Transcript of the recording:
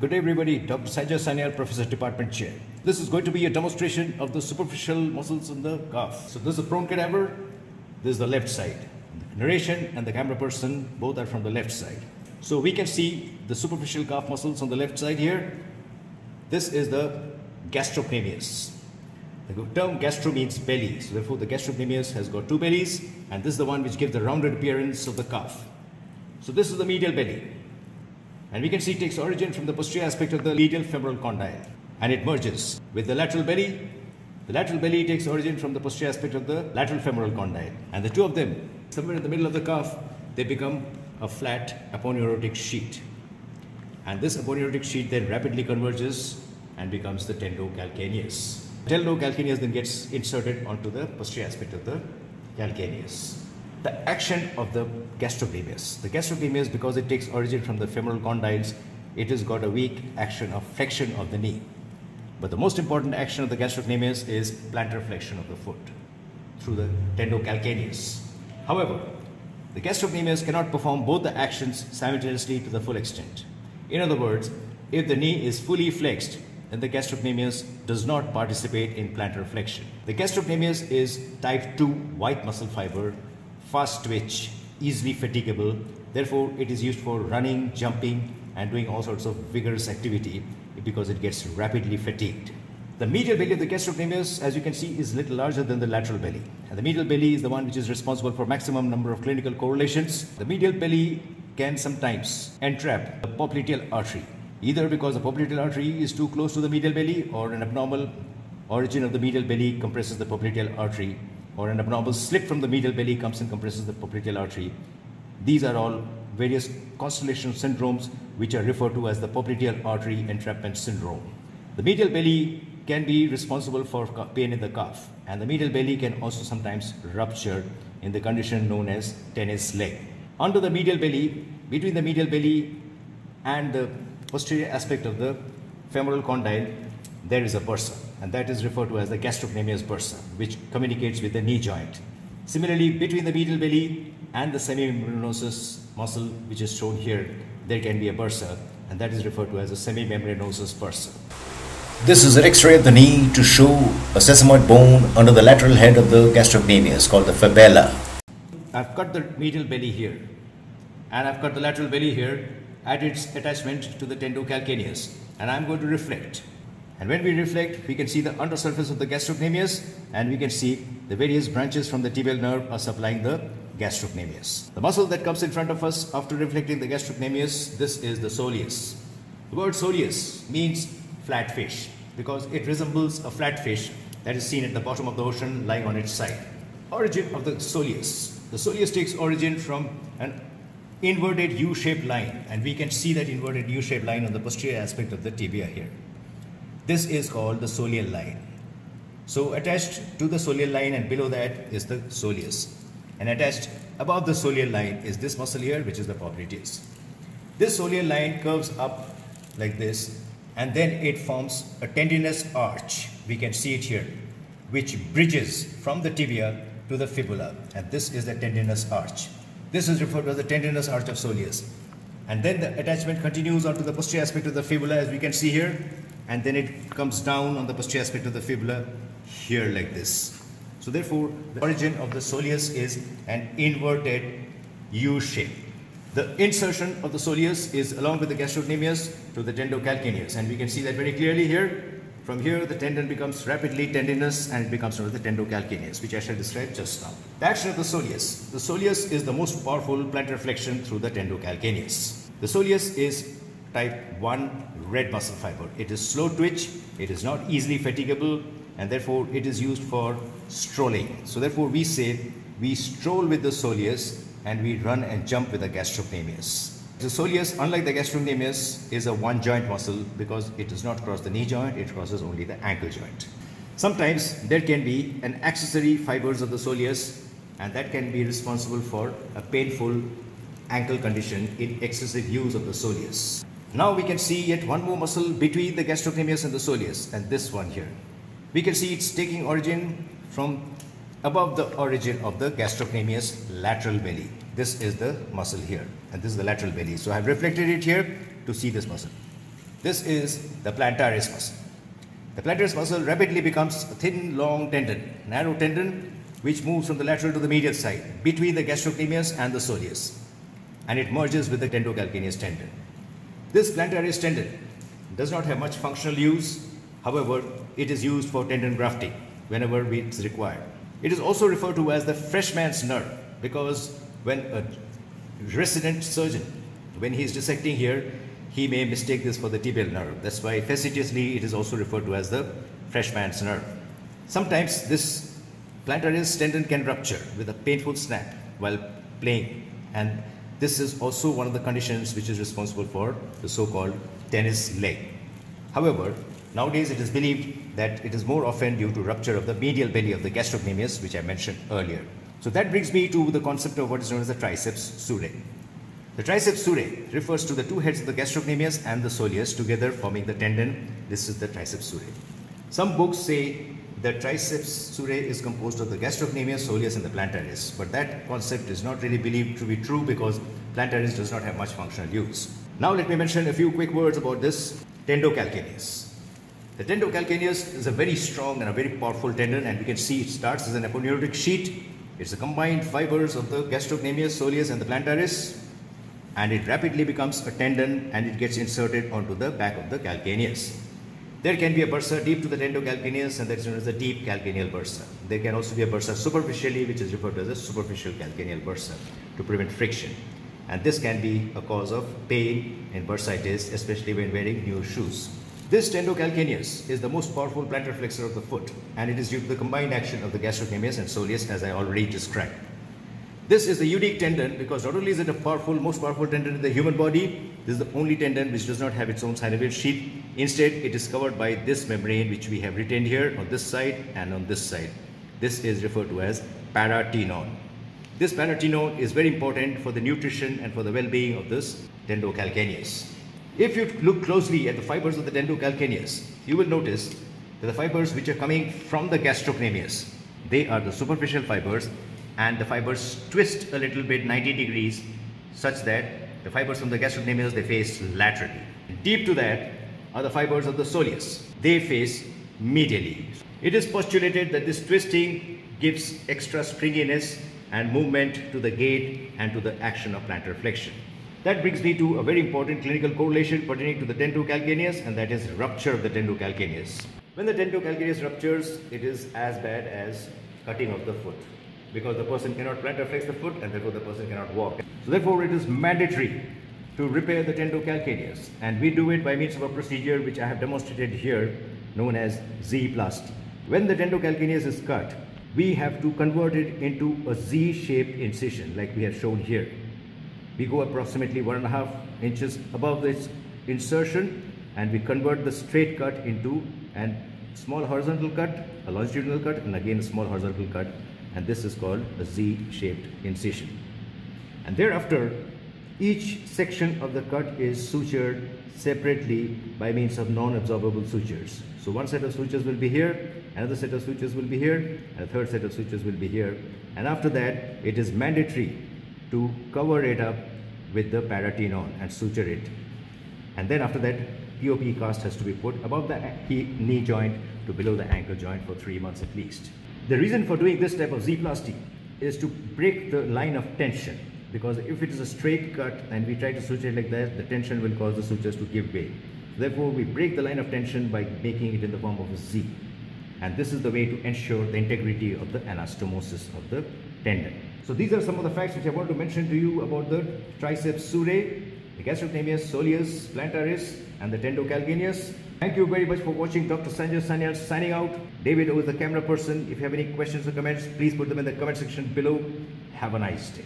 Good day everybody, Dr. Sanjoy Sanyal, Professor Department Chair. This is going to be a demonstration of the superficial muscles in the calf. So this is the prone cadaver, this is the left side. The narration and the camera person both are from the left side. So we can see the superficial calf muscles on the left side here. This is the gastrocnemius. The term gastro means belly, so therefore the gastrocnemius has got two bellies and this is the one which gives the rounded appearance of the calf. So this is the medial belly. And we can see it takes origin from the posterior aspect of the medial femoral condyle and it merges with the lateral belly. The lateral belly takes origin from the posterior aspect of the lateral femoral condyle and the two of them, somewhere in the middle of the calf, they become a flat aponeurotic sheet. And this aponeurotic sheet then rapidly converges and becomes the tendocalcaneus. The tendocalcaneus then gets inserted onto the posterior aspect of the calcaneus the action of the gastrocnemius. The gastrocnemius, because it takes origin from the femoral condyles, it has got a weak action of flexion of the knee. But the most important action of the gastrocnemius is plantar flexion of the foot through the tendocalcaneus. However, the gastrocnemius cannot perform both the actions simultaneously to the full extent. In other words, if the knee is fully flexed, then the gastrocnemius does not participate in plantar flexion. The gastrocnemius is type 2 white muscle fiber fast twitch, easily fatigable. Therefore, it is used for running, jumping, and doing all sorts of vigorous activity because it gets rapidly fatigued. The medial belly of the gastrocnemius, as you can see, is little larger than the lateral belly. And the medial belly is the one which is responsible for maximum number of clinical correlations. The medial belly can sometimes entrap the popliteal artery, either because the popliteal artery is too close to the medial belly or an abnormal origin of the medial belly compresses the popliteal artery or an abnormal slip from the medial belly comes and compresses the popliteal artery. These are all various constellation syndromes which are referred to as the popliteal artery entrapment syndrome. The medial belly can be responsible for pain in the calf and the medial belly can also sometimes rupture in the condition known as tennis leg. Under the medial belly, between the medial belly and the posterior aspect of the femoral condyle, there is a bursa and that is referred to as the gastrocnemius bursa, which communicates with the knee joint. Similarly, between the medial belly and the semimembranosus muscle, which is shown here, there can be a bursa, and that is referred to as a semimembranosus bursa. This is an X-ray of the knee to show a sesamoid bone under the lateral head of the gastrocnemius called the fabella. I've cut the medial belly here, and I've cut the lateral belly here at its attachment to the tendocalcaneus, and I'm going to reflect. And when we reflect, we can see the undersurface of the gastrocnemius and we can see the various branches from the tibial nerve are supplying the gastrocnemius. The muscle that comes in front of us after reflecting the gastrocnemius, this is the soleus. The word soleus means flat fish because it resembles a flat fish that is seen at the bottom of the ocean lying on its side. Origin of the soleus. The soleus takes origin from an inverted U-shaped line and we can see that inverted U-shaped line on the posterior aspect of the tibia here. This is called the soleal line. So attached to the soleal line and below that is the soleus. And attached above the soleal line is this muscle here which is the popliteus. This soleal line curves up like this and then it forms a tendinous arch. We can see it here which bridges from the tibia to the fibula and this is the tendinous arch. This is referred to as the tendinous arch of soleus. And then the attachment continues onto the posterior aspect of the fibula as we can see here and then it comes down on the posterior aspect of the fibula here like this. So therefore, the origin of the soleus is an inverted U shape. The insertion of the soleus is along with the gastrocnemius to the tendocalcaneus and we can see that very clearly here. From here, the tendon becomes rapidly tendinous and it becomes known as the tendocalcaneus, which I shall describe just now. The action of the soleus. The soleus is the most powerful plantar flexion through the tendocalcaneus. The soleus is type 1 red muscle fiber. It is slow twitch, it is not easily fatigable, and therefore it is used for strolling. So therefore we say we stroll with the soleus and we run and jump with the gastrocnemius. The soleus, unlike the gastrocnemius, is a one joint muscle because it does not cross the knee joint, it crosses only the ankle joint. Sometimes there can be an accessory fibers of the soleus and that can be responsible for a painful ankle condition in excessive use of the soleus. Now we can see yet one more muscle between the gastrocnemius and the soleus and this one here. We can see it's taking origin from above the origin of the gastrocnemius lateral belly. This is the muscle here and this is the lateral belly. So I have reflected it here to see this muscle. This is the plantaris muscle. The plantaris muscle rapidly becomes a thin, long tendon, narrow tendon, which moves from the lateral to the medial side between the gastrocnemius and the soleus, and it merges with the tendocalcaneus tendon. This plantaris tendon does not have much functional use. However, it is used for tendon grafting whenever it is required. It is also referred to as the freshman's nerve because when a resident surgeon, when he is dissecting here, he may mistake this for the tibial nerve. That's why facetiously it is also referred to as the freshman's nerve. Sometimes this plantaris tendon can rupture with a painful snap while playing and this is also one of the conditions which is responsible for the so-called tennis leg. However, nowadays it is believed that it is more often due to rupture of the medial belly of the gastrocnemius which I mentioned earlier. So that brings me to the concept of what is known as the triceps surae. The triceps surae refers to the two heads of the gastrocnemius and the soleus together forming the tendon. This is the triceps surae. Some books say the triceps surae is composed of the gastrocnemius, soleus and the plantaris. But that concept is not really believed to be true because plantaris does not have much functional use. Now let me mention a few quick words about this tendocalcaneus. The tendocalcaneus is a very strong and a very powerful tendon and we can see it starts as an aponeurotic sheet it's the combined fibers of the gastrocnemius, soleus and the plantaris and it rapidly becomes a tendon and it gets inserted onto the back of the calcaneus. There can be a bursa deep to the tendocalcaneus and that is known as a deep calcaneal bursa. There can also be a bursa superficially which is referred to as a superficial calcaneal bursa to prevent friction. And this can be a cause of pain in bursitis especially when wearing new shoes. This tendocalcaneus is the most powerful plantar flexor of the foot and it is due to the combined action of the gastrocnemius and soleus as I already described. This is a unique tendon because not only is it a powerful, most powerful tendon in the human body, this is the only tendon which does not have its own synovial sheath. Instead, it is covered by this membrane which we have retained here on this side and on this side. This is referred to as paratenon. This paratenon is very important for the nutrition and for the well-being of this tendocalcaneus. If you look closely at the fibers of the tendocalcaneus, you will notice that the fibers which are coming from the gastrocnemius, they are the superficial fibers and the fibers twist a little bit 90 degrees such that the fibers from the gastrocnemius, they face laterally. Deep to that are the fibers of the soleus. They face medially. It is postulated that this twisting gives extra springiness and movement to the gait and to the action of plantar flexion. That brings me to a very important clinical correlation pertaining to the tendocalcaneus and that is rupture of the tendocalcaneus. When the tendocalcaneus ruptures, it is as bad as cutting of the foot because the person cannot plantar flex the foot and therefore the person cannot walk. So therefore it is mandatory to repair the tendocalcaneus and we do it by means of a procedure which I have demonstrated here known as Z-plasty. When the tendocalcaneus is cut, we have to convert it into a Z-shaped incision like we have shown here we go approximately one and a half inches above this insertion and we convert the straight cut into a small horizontal cut, a longitudinal cut and again a small horizontal cut and this is called a Z-shaped incision. And thereafter each section of the cut is sutured separately by means of non-absorbable sutures. So one set of sutures will be here, another set of sutures will be here, and a third set of sutures will be here. And after that, it is mandatory to cover it up with the paratenon and suture it. And then after that, POP cast has to be put above the knee joint to below the ankle joint for three months at least. The reason for doing this type of Z-plasty is to break the line of tension because if it is a straight cut and we try to suture it like that, the tension will cause the sutures to give way. Therefore, we break the line of tension by making it in the form of a Z. And this is the way to ensure the integrity of the anastomosis of the tendon. So these are some of the facts which I want to mention to you about the triceps surae, the gastrocnemius, soleus, plantaris, and the tendocalcaneus. Thank you very much for watching Dr. Sanjoy Sanyal signing out. David who is the camera person. If you have any questions or comments, please put them in the comment section below. Have a nice day.